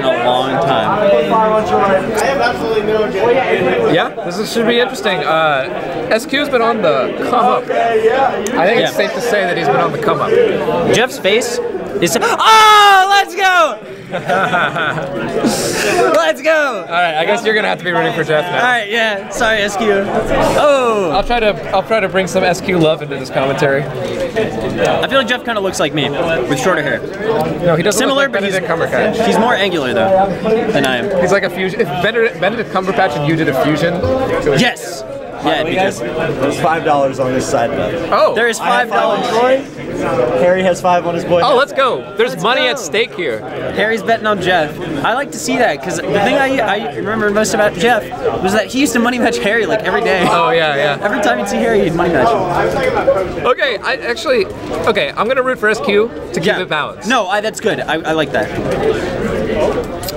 in a long time. Yeah, this is, should be interesting. Uh, SQ's been on the come up. I think it's Yeah. safe to say that he's been on the come up. Jeff's face is. Oh, let's go! let's go! All right, I guess you're gonna have to be rooting for Jeff now. All right, yeah. Sorry, SQ. Oh, I'll try to I'll try to bring some SQ love into this commentary. I feel like Jeff kind of looks like me with shorter hair. No, he doesn't Similar, look like but he's Benedict Cumberbatch. He's more angular though than I am. He's like a fusion. If Benedict, Benedict Cumberbatch and you did a fusion. Yes. Yeah, it'd be good. There's five dollars on this side bet. Oh. There is five dollars. on Troy. Harry has five on his boy. Oh, let's go. There's money at stake here. Harry's betting on Jeff. I like to see that because the thing I, I remember most about Jeff was that he used to money match Harry like every day. Oh yeah, yeah. Every time you'd see Harry, he'd money match him. Okay, I actually. Okay, I'm gonna root for SQ to keep it balanced. No, I, that's good. I, I like that.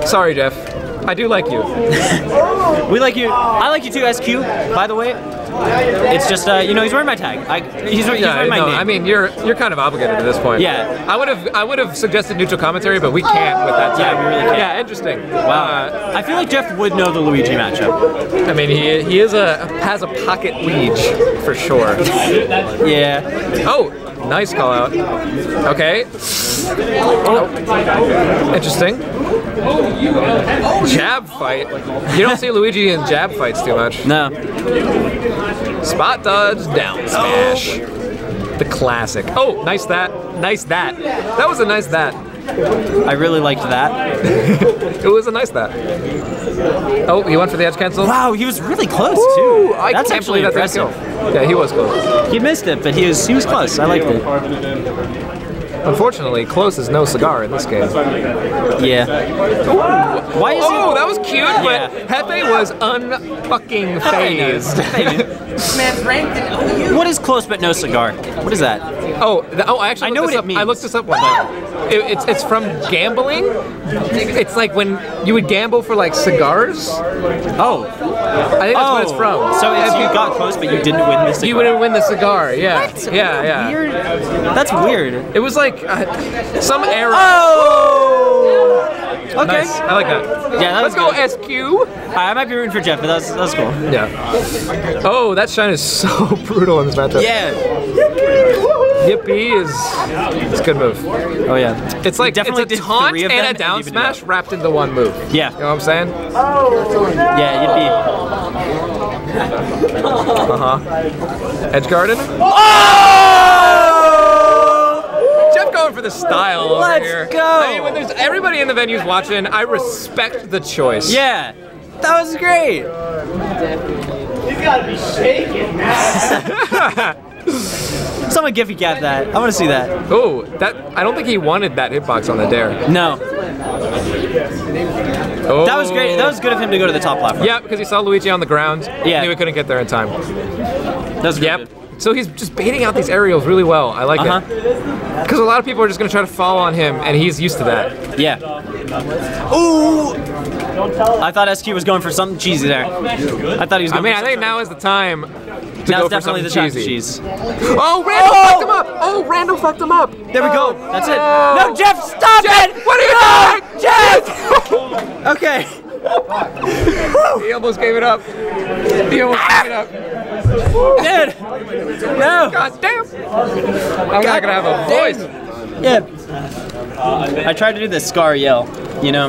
Sorry, Jeff. I do like you. We like you. I like you too, SQ. By the way, it's just uh, you know he's wearing my tag. I, he's, he's Yeah, wearing my no, name. I mean you're you're kind of obligated at this point. Yeah. I would have I would have suggested neutral commentary, but we can't with that. Yeah, tag. we really can't. Yeah, interesting. wow. I feel like Jeff would know the Luigi matchup. I mean, he he is a has a pocket Luigi for sure. Yeah. Oh, nice call out. Okay. Oh, interesting. Jab fight. You don't see Luigi in jab fights too much. No. Spot dodge, down smash. The classic. Oh, nice that. Nice that. That was a nice that. I really liked that. It was a nice that. Oh, he went for the edge cancel. Wow, he was really close Ooh, too. I That's can't actually believe impressive. kill. Yeah, he was close. He missed it, but he was he was close. I liked it. Unfortunately, close is no cigar in this game. Yeah. Why is Oh, he? that was cute, Yeah. but Jefe was unfucking phased. What is close but no cigar? What is that? Oh, th- oh, I actually I know what this it means. I looked this up one time. It, it's it's from gambling. It's like when you would gamble for like cigars. Oh. I think that's what it's oh. from. So if you got close but you didn't win the cigar. you wouldn't win the cigar. Yeah, yeah, yeah. Weird. That's weird. It was like uh, some error. Oh. Okay. Nice. I like that. Yeah, that Let's go good. SQ. I might be rooting for Jeff, but that's that's cool. Yeah. Oh, that shine is so brutal in this matchup. Yeah. Yippee is it's a good move. Oh yeah. It's like definitely it's a taunt and a down it smash wrapped into one move. Yeah. You know what I'm saying? Oh. No. Yeah. Yippee. Uh huh. Edge guarding. Oh! Jeff going for the style over Let's here. go. I mean, when there's everybody in the venue's watching, I respect the choice. Yeah. That was great. He's gotta be shaking, now. Someone Giffy got that. I want to see that. Oh, that I don't think he wanted that hitbox on the dair. No. Oh. That was great. That was good of him to go to the top platform. Yeah, because he saw Luigi on the ground. Yeah. Knew he couldn't get there in time. That was really Yep. good. So he's just baiting out these aerials really well. I like Uh-huh. it. Because a lot of people are just going to try to fall on him, and he's used to that. Yeah. Ooh. I thought SQ was going for something cheesy there. I thought he was going I mean, for I think now is the time to Now's go for definitely something the cheesy. cheese. Oh, Randall Oh! fucked him up! Oh, Randall fucked him up! There we go. That's it. No, Jeff, stop Jeff, it! what are you no, doing? Jeff! okay. He almost gave it up. He almost gave it up. Dude. No. God damn! I'm not gonna have a voice. Yeah. I tried to do the scar yell. You know.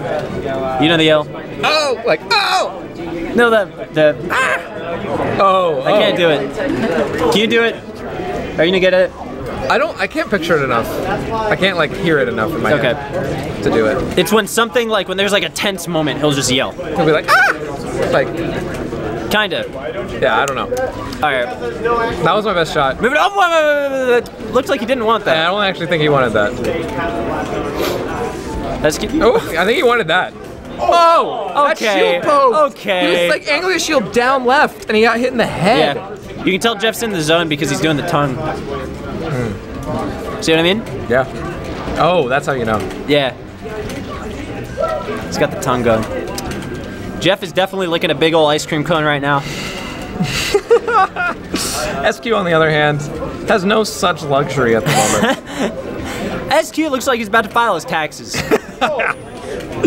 You know the yell. Oh, like oh! No, the the. ah! Oh, I can't do it. Can you do it? Are you gonna get it? I don't. I can't picture it enough. I can't like hear it enough in my Okay. head to do it. It's when something like when there's like a tense moment, he'll just yell. He'll be like ah! Like Kinda. yeah, I don't know. All right. That was my best shot. Move it up. Looks like he didn't want And I don't actually think he wanted that. That's cute. Oh, I think he wanted that. Oh, that Okay, okay. He was like angling his shield down left, and he got hit in the head. Yeah. You can tell Jeff's in the zone because he's doing the tongue. Hmm. See what I mean? Yeah. Oh, that's how you know. Yeah. He's got the tongue going. Jeff is definitely licking a big old ice cream cone right now. SQ, on the other hand, has no such luxury at the moment. SQ looks like he's about to file his taxes.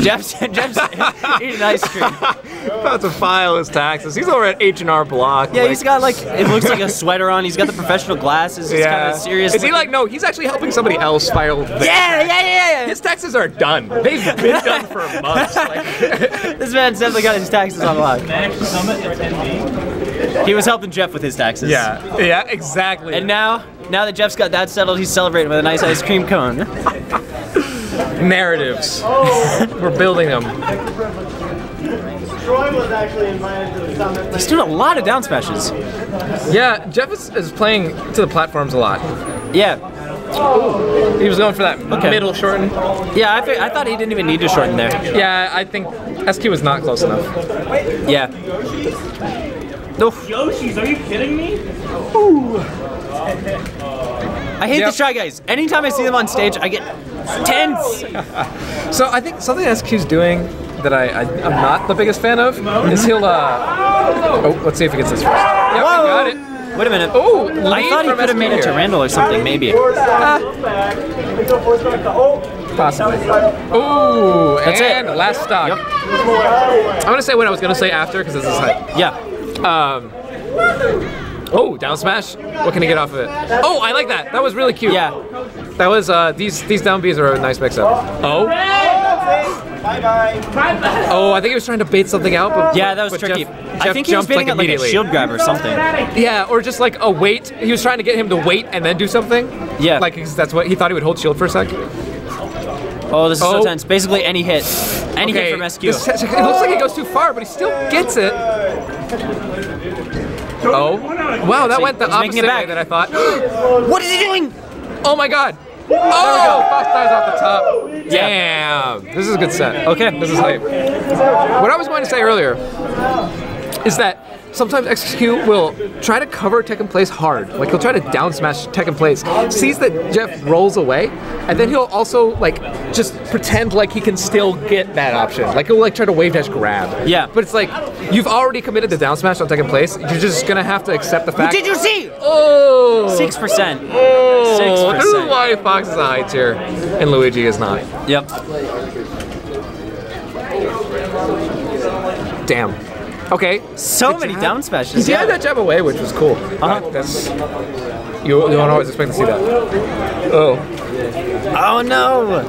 Jeff's, Jeff's eating ice cream. About to file his taxes. He's over at H and R Block. Yeah, like- he's got like it looks like a sweater on. He's got the professional glasses. He's kind of serious. Is he like no? He's actually helping somebody else file. Their Yeah, yeah, yeah, yeah. His taxes are done. They've been done for months. Like, This man's definitely got his taxes on lock. He was helping Jeff with his taxes. yeah, yeah, exactly. And now, now that Jeff's got that settled, he's celebrating with a nice ice cream cone. Narratives. We're building them. Troy was actually invited to the summit. He's doing a lot of down smashes. Yeah, Jeff is, is playing to the platforms a lot. Yeah, He was going for that Okay. middle shorten. yeah. I, I thought he didn't even need to shorten there. Yeah, I think SQ was not close enough. Yeah. Oof. Yoshi's, are you kidding me? I hate Yep. the Shy Guys. Anytime I see them on stage, I get tense. So I think something SQ's doing that I, I I'm not the biggest fan of is he'll uh oh let's see if he gets this first. Yep, he got it. Wait a minute. Oh, I thought he could have made it to Randall or something, maybe. Possibly. Ooh, That's it. last stock. Yep. I'm gonna say what I was gonna say after because this is hype. Yeah. Um. Oh, down smash. What can he get off of it? Oh, I like that. That was really cute. Yeah. That was uh these these down Bs are a nice mix up. Oh. Bye bye. Oh, I think he was trying to bait something out, but Yeah, that was tricky. Jeff, I think he was jumped, baiting like, it like a immediately. shield grab or something. Yeah, or just like a wait. He was trying to get him to wait and then do something. Yeah. Like that's what he thought he would hold shield for a sec. Oh, this is Oh. so tense. Basically, any hit, any hit from SQ. this- it looks like he goes too far, but he still gets it. Oh, wow, that See, went the he's opposite way that I thought. what is he doing? Oh my god. Oh, Fox dies off the top. Damn. This is a good set. Okay. This is hype. What I was going to say earlier is that sometimes SQ will try to cover tech in place hard. Like he'll try to down smash tech in place. Sees that Jeff rolls away, and then he'll also like just pretend like he can still get that option. Like he'll like try to wave dash grab. Yeah. But it's like you've already committed to down smash on tech in place. You're just gonna have to accept the fact. Did you see? Oh. Six percent. Oh, this is 6%. why Fox is a high tier and Luigi is not. Yep. Damn. Okay. So Good many jab. down smashes. He had that jab away, which was cool. Uh-huh. That's you, you don't always expect to see that. Oh. Oh no.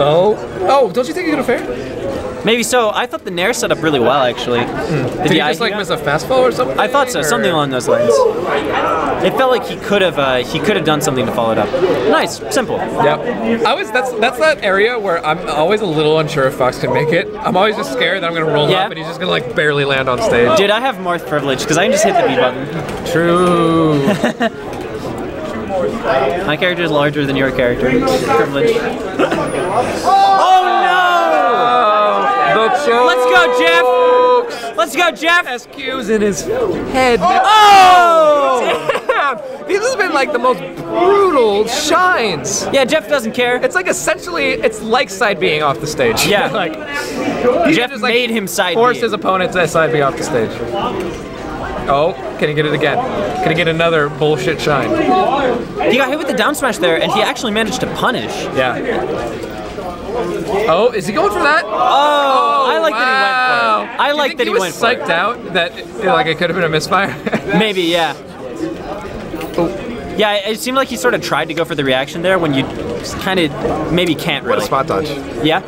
Oh. Oh, don't you think could have fair? Maybe so. I thought the Nair set up really well, actually. The Did he just like miss a fastball or something? I thought so, or- something along those lines. It felt like he could have uh, he could have done something to follow it up. Nice, simple. Yep. I was that's that's that area where I'm always a little unsure if Fox can make it. I'm always just scared that I'm gonna roll Yeah. up and he's just gonna like barely land on stage. Dude, I have Marth privilege? Because I can just hit the B button. True. My character is larger than your character. Privilege. Oh! Let's go, Jeff! Let's go, Jeff! SQ's in his head. Oh! oh! Damn! These has been like the most brutal shines. Yeah, Jeff doesn't care. It's like essentially, it's like side being off the stage. Yeah. like Jeff just, like, made him side force his opponent to side be off the stage. Oh, can he get it again? Can he get another bullshit shine? He got hit with the down smash there, and he actually managed to punish. Yeah. Oh, is he going for that? Oh, I like wow. that he went for it. I Do you like think that he he was went for it. psyched out that like it could have been a misfire. Maybe, yeah. Yeah, it it seemed like he sort of tried to go for the reaction there when you kind of maybe can't What a spot dodge. Yeah,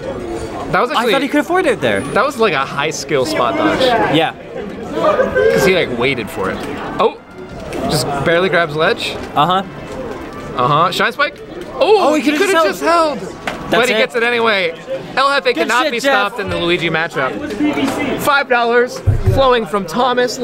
That was I thought he could afford it there. that was like a high skill spot dodge Yeah. because he like waited for it. Oh, just barely grabs ledge. Uh huh. Uh huh. Shine spike. Oh, Oh, he he could've just just held. but he it. gets it anyway. El Jefe cannot shit, be Jeff. stopped in the Luigi matchup. Five dollars flowing from Thomas.